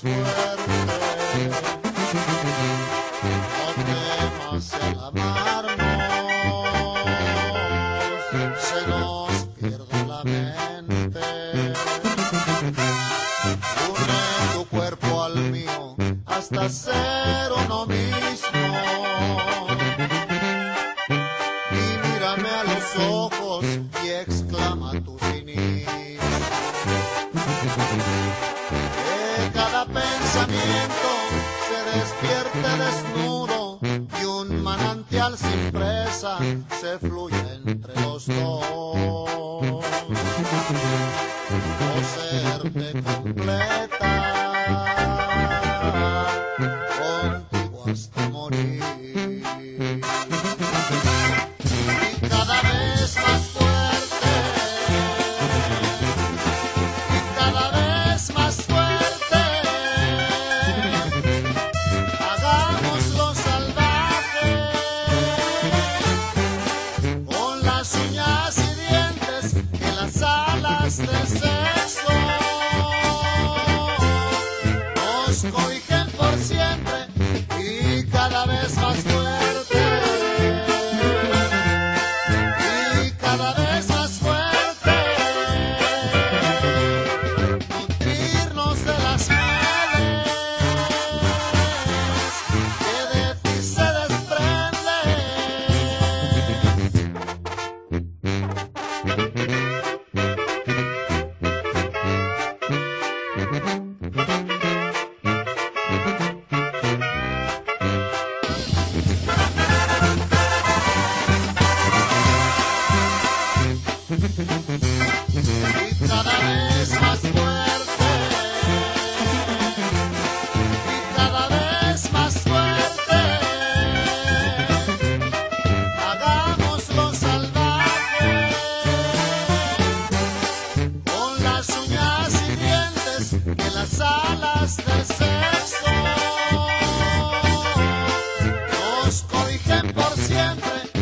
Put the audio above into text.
No temas al se nos pierde la mente. Ubre tu cuerpo al mío hasta ser uno mismo y mírame a los ojos y exclama tu. final sin presa se fluye entre los dos. Poserte completa. the sun. por siempre.